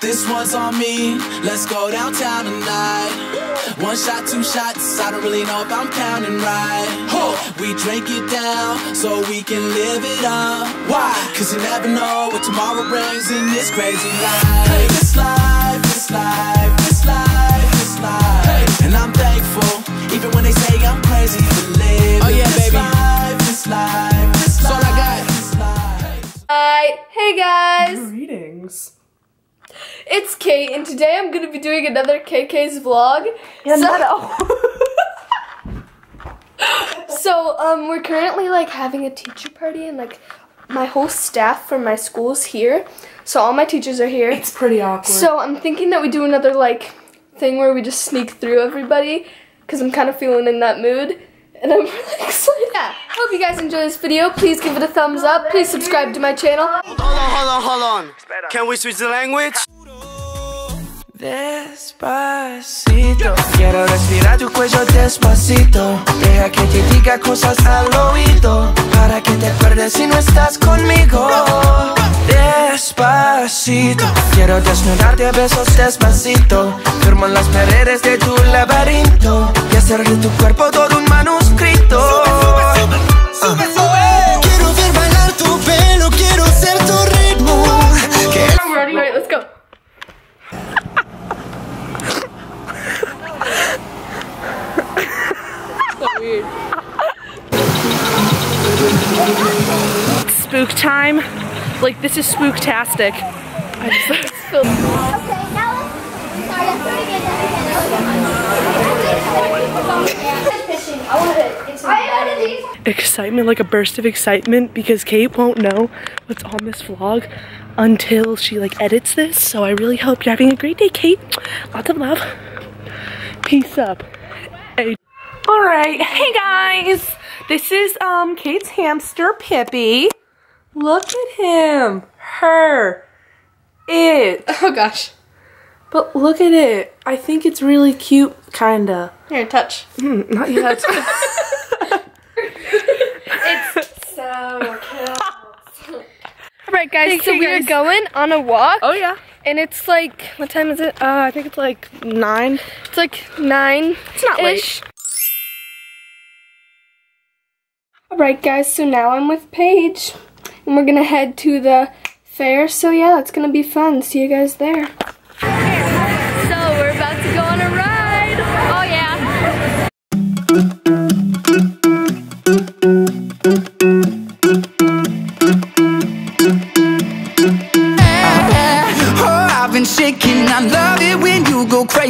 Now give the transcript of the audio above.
This one's on me. Let's go downtown tonight. One shot, two shots. I don't really know if I'm counting right. We drink it down so we can live it up. Why? Cause you never know what tomorrow brings in this crazy life. Hey, this life, this life, this life, this life. And I'm thankful, even when they say I'm crazy it's Kate, and today I'm gonna be doing another KK's vlog. Yeah, so, so, um, we're currently like having a teacher party, and like my whole staff from my school's here. So all my teachers are here. It's pretty awkward. So I'm thinking that we do another like thing where we just sneak through everybody, cause I'm kind of feeling in that mood. And I'm really excited. Yeah. Hope you guys enjoy this video. Please give it a thumbs up. Please subscribe to my channel. Hold on, hold on, hold on. Can we switch the language? Despacito, quiero respirar tu cuello despacito. Deja que te diga cosas al oído. Para que te acuerdes si no estás conmigo. Despacito, quiero desnudarte a besos despacito. Firmo las paredes de tu laberinto. Y hacer de tu cuerpo todo un manuscrito. Spook time. Like this is spooktastic. I just, Okay, now let's start at fishing. I want to. It's I excitement, like a burst of excitement, because Kate won't know what's on this vlog until she like edits this. So I really hope you're having a great day, Kate. Lots of love. Peace up. All right, hey guys. This is um Kate's hamster Pippi. Look at him, her, it. Oh gosh. But look at it. I think it's really cute, kinda. Here, touch. Not yet. It's so cute. Alright guys, so we are going on a walk. oh yeah. And it's like, what time is it? Uh, I think it's like nine. It's like nine. It's not late. Alright guys, so now I'm with Paige. And we're gonna head to the fair. So yeah, it's gonna be fun. See you guys there.